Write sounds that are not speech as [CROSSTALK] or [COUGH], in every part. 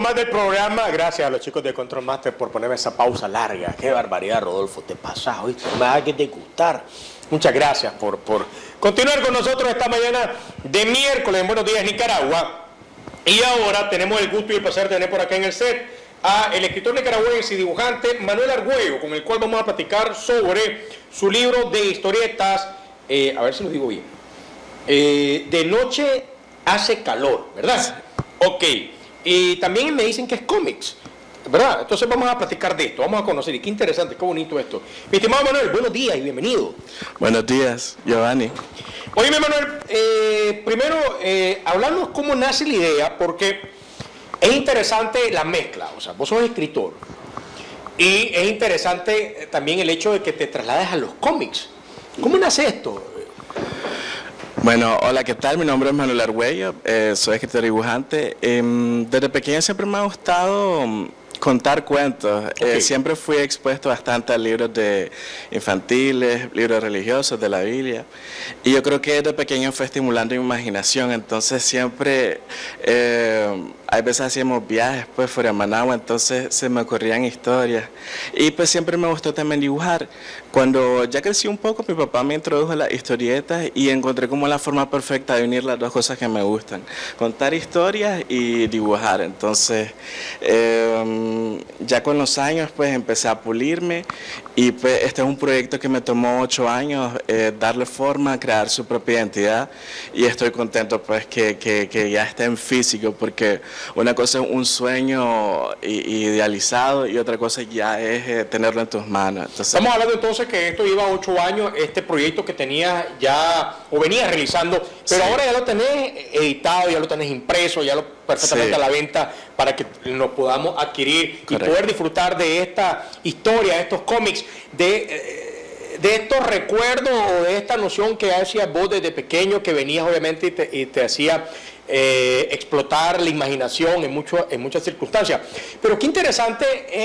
Más del programa. Gracias a los chicos de Control Master por ponerme esa pausa larga. Qué barbaridad, Rodolfo. Te pasas, hoy me va a que gustar. Muchas gracias por, por continuar con nosotros esta mañana de miércoles en Buenos Días Nicaragua. Y ahora tenemos el gusto y el placer de tener por acá en el set a el escritor nicaragüense y dibujante Manuel Argüello, con el cual vamos a platicar sobre su libro de historietas, eh, a ver si lo digo bien, eh, De noche hace calor, ¿verdad? Ok, y también me dicen que es cómics. ¿Verdad? Entonces vamos a platicar de esto, vamos a conocer. Y qué interesante, qué bonito esto. Mi estimado Manuel, buenos días y bienvenido. Buenos días, Giovanni. Oye, Manuel, eh, primero, eh, hablarnos cómo nace la idea, porque es interesante la mezcla. O sea, vos sos escritor. Y es interesante también el hecho de que te traslades a los cómics. ¿Cómo nace esto? Bueno, hola, ¿qué tal? Mi nombre es Manuel Argüello, eh, soy escritor y dibujante. Em, desde pequeño siempre me ha gustado contar cuentos. Eh, siempre fui expuesto bastante a libros de infantiles, libros religiosos de la Biblia. Y yo creo que desde pequeño fue estimulando mi imaginación. Entonces siempre, eh, a veces hacíamos viajes pues fuera de Managua, entonces se me ocurrían historias. Y pues siempre me gustó también dibujar. Cuando ya crecí un poco, mi papá me introdujo a las historietas y encontré como la forma perfecta de unir las dos cosas que me gustan, contar historias y dibujar. Entonces, em, ya con los años, pues empecé a pulirme y pues este es un proyecto que me tomó ocho años eh, darle forma, crear su propia identidad y estoy contento pues que, que, ya esté en físico porque una cosa es un sueño idealizado y otra cosa ya es eh, tenerlo en tus manos. Estamos hablando entonces que esto lleva ocho años, este proyecto que tenía ya, o venía realizando, pero ahora ya lo tenés editado, ya lo tenés impreso, ya lo perfectamente a la venta para que nos podamos adquirir y poder disfrutar de esta historia, de estos cómics, de... De estos recuerdos o de esta noción que hacías vos desde pequeño, que venías obviamente y te, hacía eh, explotar la imaginación en, mucho, en muchas circunstancias. Pero qué interesante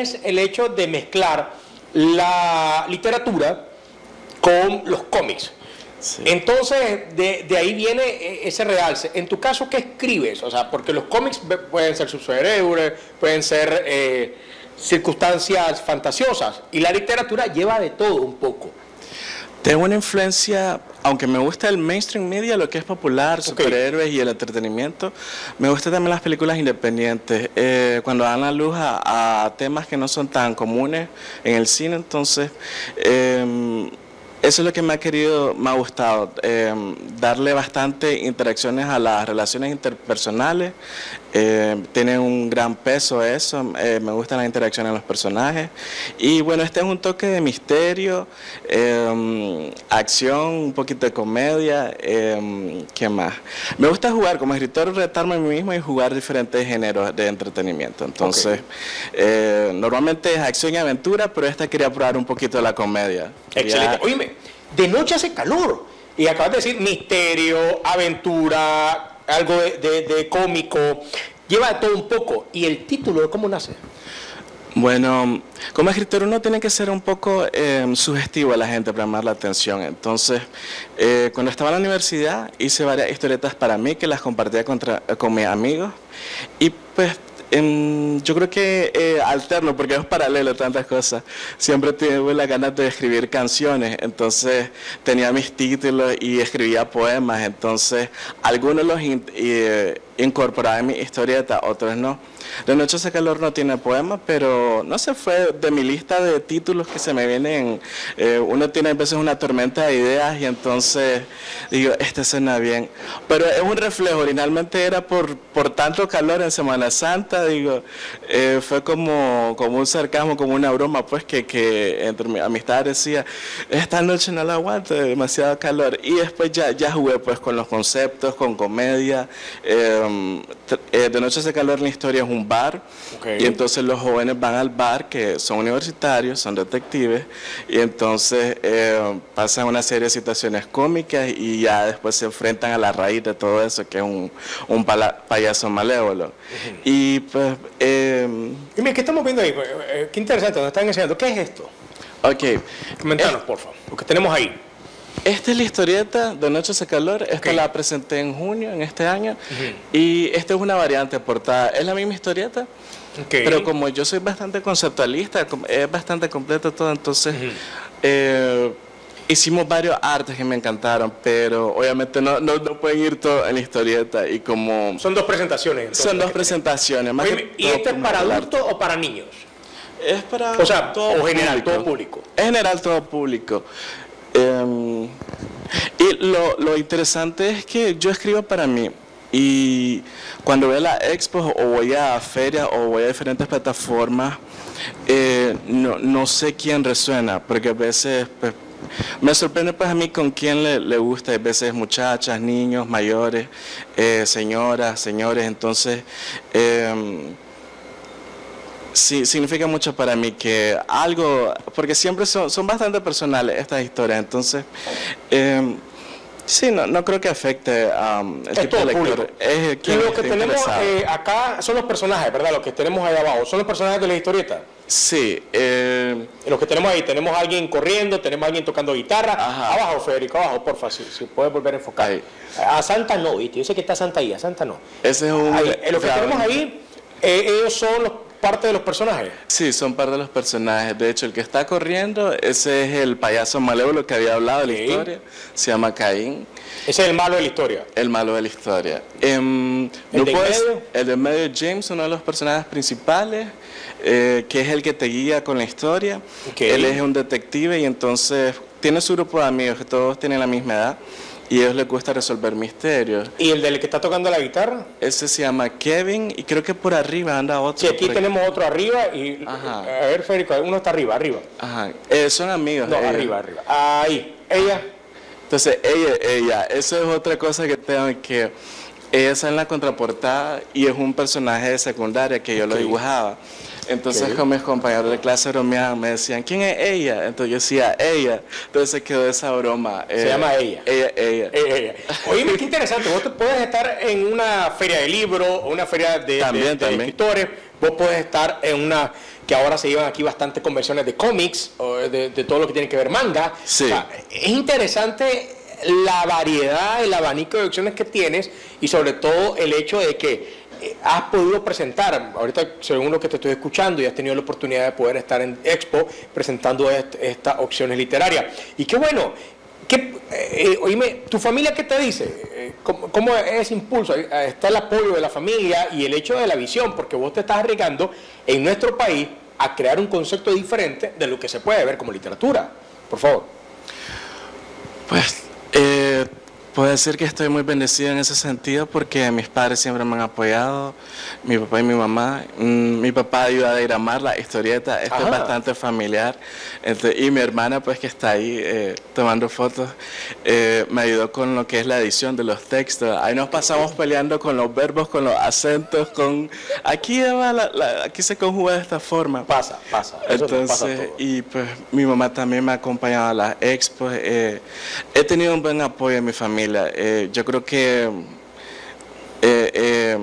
es el hecho de mezclar la literatura con los cómics. Entonces, de, ahí viene e, ese realce. En tu caso, ¿qué escribes? O sea, porque los cómics pueden ser superhéroes, pueden ser eh, circunstancias fantasiosas, y la literatura lleva de todo un poco. Tengo una influencia, aunque me gusta el mainstream media, lo que es popular, superhéroes y el entretenimiento, me gustan también las películas independientes. Eh, cuando dan la luz a, temas que no son tan comunes en el cine, entonces... Eh, eso es lo que me ha querido, me ha gustado, em, darle bastante interacciones a las relaciones interpersonales. Eh, tiene un gran peso eso, eh, me gustan las interacciones de los personajes. Y bueno, este es un toque de misterio, em, acción, un poquito de comedia, ¿qué más? Me gusta jugar, como escritor, retarme a mí mismo y jugar diferentes géneros de entretenimiento. Entonces, normalmente es acción y aventura, pero esta quería probar un poquito de la comedia. Excelente. Oíme, de noche hace calor. Y acabas de decir misterio, aventura, algo de, cómico. Lleva todo un poco. ¿Y el título cómo nace? Bueno, como escritor uno tiene que ser un poco em, sugestivo a la gente para llamar la atención. Entonces, eh, cuando estaba en la universidad hice varias historietas para mí que las compartía con mis amigos y pues yo creo que eh, alterno, porque es paralelo tantas cosas. Siempre tuve la ganas de escribir canciones, entonces tenía mis títulos y escribía poemas, entonces algunos los eh, incorporaba en mi historieta, otros no. De Noche hace calor no tiene poema, pero no se fue de mi lista de títulos que se me vienen. Eh, uno tiene a veces una tormenta de ideas y entonces digo, este suena bien. Pero es un reflejo, originalmente era por, por tanto calor en Semana Santa, digo, eh, fue como, como un sarcasmo, como una broma, pues que, que entre mi amistad decía, esta noche no la aguanto, demasiado calor. Y después ya, ya jugué pues con los conceptos, con comedia. Eh, de Noche hace calor la historia es un bar y entonces los jóvenes van al bar que son universitarios, son detectives y entonces eh, pasan una serie de situaciones cómicas y ya después se enfrentan a la raíz de todo eso que es un, un payaso malévolo. Y pues... Eh, ¿qué estamos viendo ahí? Eh, qué interesante, nos están enseñando. ¿Qué es esto? Ok. Comentanos, por favor, lo que tenemos ahí. Esta es la historieta de Noches de Calor. Esta la presenté en junio, en este año. Y esta es una variante portada. Es la misma historieta, pero como yo soy bastante conceptualista, es bastante completo todo, entonces eh, hicimos varios artes que me encantaron, pero obviamente no, no, pueden ir todo en la historieta. Y como son dos presentaciones. son dos presentaciones. Más ¿Y esto es para adultos o para niños? Es para o sea, todo general, todo público. Es general, todo público. Em, y lo, lo, interesante es que yo escribo para mí. Y cuando voy a la expo o voy a ferias o voy a diferentes plataformas, eh, no, no, sé quién resuena, porque a veces pues, me sorprende pues a mí con quién le, le gusta, a veces muchachas, niños, mayores, eh, señoras, señores, entonces... Eh, sí, significa mucho para mí que algo, porque siempre son, son bastante personales estas historias, entonces, eh, sí, no, no creo que afecte a um, el tipo de lector. Es y lo que tenemos eh, acá son los personajes, ¿verdad? Los que tenemos ahí abajo, son los personajes de la historieta. Sí. Eh, los que tenemos ahí, tenemos a alguien corriendo, tenemos a alguien tocando guitarra. Abajo, Federico, abajo, porfa, si, si puedes volver a enfocar. A Santa no, ¿viste? Yo sé que está Santa ahí, a Santa no. Ese es un... Ahí, los que tenemos ahí, eh, ellos son los parte de los personajes? Sí, son parte de los personajes. De hecho, el que está corriendo, ese es el payaso malévolo que había hablado de la historia. Se llama Caín. Ese es el malo de la historia. El malo de la historia. Em, ¿El, de medio? el de medio James, uno de los personajes principales, eh, que es el que te guía con la historia. Él es un detective y entonces tiene su grupo de amigos que todos tienen la misma edad y a ellos les gusta resolver misterios. ¿Y el del que está tocando la guitarra? Ese se llama Kevin y creo que por arriba anda otro. Sí, aquí tenemos otro arriba y... A ver, Federico, uno está arriba, arriba. Ajá. Eh, son amigos. No, arriba, arriba. Ahí. Ella. Entonces, ella, ella. Eso es otra cosa que tengo que... Ella está en la contraportada y es un personaje de secundaria que yo lo dibujaba. Entonces con mis compañeros de clase bromeaban, me decían, ¿quién es ella? Entonces yo decía, ella. Entonces se quedó esa broma. Se eh, llama ella. Ella, ella. ella, [LAUGHS] Oye, qué interesante. Vos puedes estar en una feria de libros o una feria de, escritores. Vos puedes estar en una que ahora se llevan aquí bastante conversiones de cómics, o de, todo lo que tiene que ver manga. Sí. es interesante la variedad, el abanico de opciones que tienes y sobre todo el hecho de que eh, has podido presentar, ahorita según lo que te estoy escuchando, y has tenido la oportunidad de poder estar en Expo presentando estas opciones literarias. Y qué bueno, ¿Qué, eh, eh, oíme, ¿tu familia qué te dice? ¿Cómo, es ese impulso? Está el apoyo de la familia y el hecho de la visión, porque vos te estás arriesgando en nuestro país a crear un concepto diferente de lo que se puede ver como literatura. Por favor. Pues Puedo decir que estoy muy bendecido en ese sentido porque mis padres siempre me han apoyado, mi papá y mi mamá. Mm, mi papá ayuda a diagramar la historieta, esto es bastante familiar. y mi hermana, pues que está ahí eh, tomando fotos, eh, me ayudó con lo que es la edición de los textos. Ahí nos pasamos peleando con los verbos, con los acentos, con... Aquí, aquí se conjuga de esta forma. Pasa, pasa. Entonces, y pues mi mamá también me ha acompañado a las expos. Eh, he tenido un buen apoyo en mi familia eh, yo creo que, eh, eh,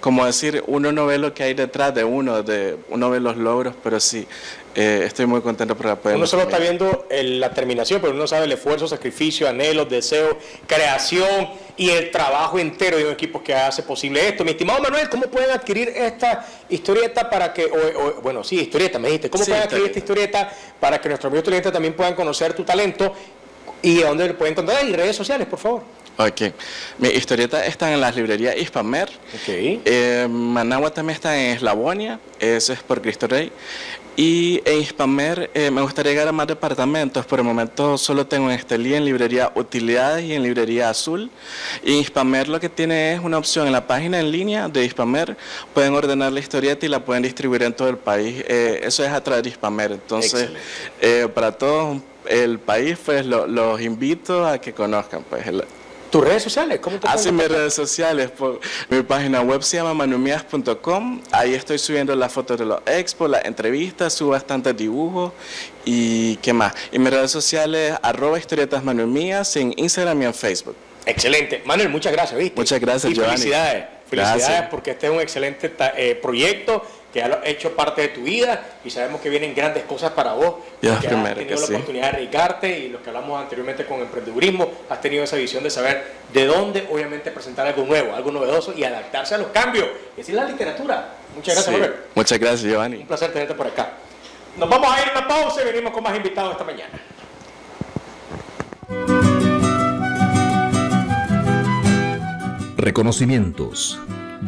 como decir, uno no ve lo que hay detrás de uno, de, uno ve los logros, pero sí, estoy muy contento por poder. Uno solo está viendo la terminación, pero uno sabe el esfuerzo, sacrificio, anhelos, deseos, creación y el trabajo entero de un equipo que hace posible esto. Mi estimado Manuel, ¿cómo pueden adquirir esta historieta para que, bueno, sí, historieta, me dijiste, ¿cómo pueden adquirir esta historieta para que nuestros amigos estudiantes también puedan conocer tu talento ¿Y dónde lo pueden encontrar? En redes sociales, por favor. Ok. Mi historieta está en las librerías Hispamer. Ok. Eh, Managua también está en Eslavonia. Eso es por Cristo Rey. Y en Hispamer eh, me gustaría llegar a más departamentos. Por el momento solo tengo en Estelí, en librería Utilidades y en librería Azul. Y Hispamer lo que tiene es una opción en la página en línea de Hispamer. Pueden ordenar la historieta y la pueden distribuir en todo el país. Eh, eso es a través de Hispamer. Entonces, para todos el país, pues los invito a que conozcan. pues ¿Tus redes sociales? ¿Cómo te Así mis redes sociales. Por, mi página web se llama manumias.com. Ahí estoy subiendo las fotos de los expos, las entrevistas, subo bastantes dibujos y qué más. Y mis redes sociales, arroba historietas manumías en Instagram y en Facebook. Excelente. Manuel, muchas gracias, ¿viste? Muchas gracias, y Felicidades. Felicidades porque este es un excelente eh, proyecto que ya lo has hecho parte de tu vida y sabemos que vienen grandes cosas para vos. Ya, que has tenido la oportunidad de arriesgarte y lo que hablamos anteriormente con emprendedurismo, has tenido esa visión de saber de dónde obviamente presentar algo nuevo, algo novedoso y adaptarse a los cambios. Y así es la literatura. Muchas gracias, sí. Muchas gracias, Giovanni. Un placer tenerte por acá. Nos vamos a ir a una pausa y venimos con más invitados esta mañana. Reconocimientos,